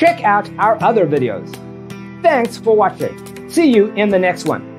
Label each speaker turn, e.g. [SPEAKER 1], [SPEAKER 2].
[SPEAKER 1] check out our other videos. Thanks for watching. See you in the next one.